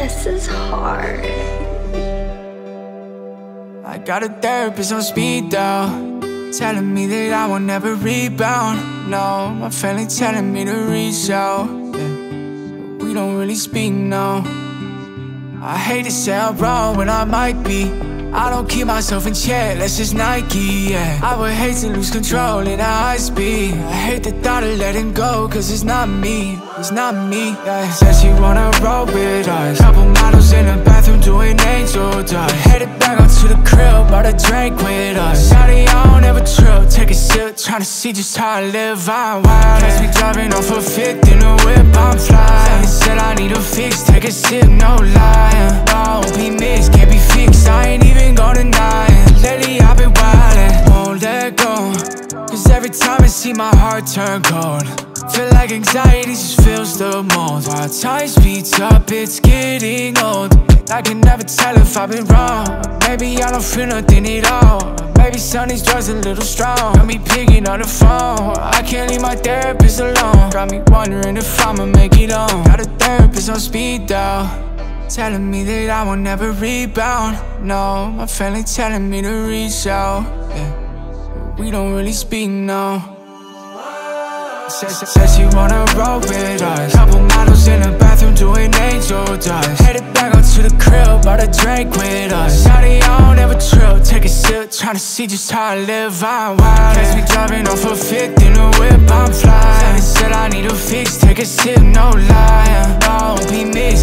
this is hard. I got a therapist on speed dial Telling me that I will never rebound No, my family telling me to reach out. We don't really speak, no I hate to say I'm wrong when I might be I don't keep myself in check, that's just Nike, yeah. I would hate to lose control in a high speed. I hate the thought of letting go, cause it's not me It's not me, yeah. Said she wanna roll with us. Couple models in the bathroom doing angel dust. Headed back onto the crib, brought a drink with us. Shawty, I don't ever trip, take a sip Tryna see just how I live, I'm wild Catch me driving off a fifth in a a sip, no lying Don't be mixed, can't be fixed, I ain't even even gon' deny Lately I've been wildin', won't let go. Cause every time I see my heart turn cold Feel like anxiety just fills the most While time speeds up, it's getting old. I can never tell if I've been wrong. Maybe I don't feel nothing at all Maybe some these drugs a little strong. Got me picking on the phone. I can't leave my therapist alone. Got me wondering if I'ma make it on. Got a therapist on speed dial Telling me that I will never rebound. No, my family telling me to reach out. Yeah. We don't really speak, no. Says, she wanna roll with us. Couple models in the bathroom doing angel dust. Headed back onto the crib, brought a drink with us. Shawty, sip Tryna see just how I live, I'm wild Catch me driving off a fifth in a whip, I'm flying Said I need a fix, take a sip, no lie. Don't be mixed,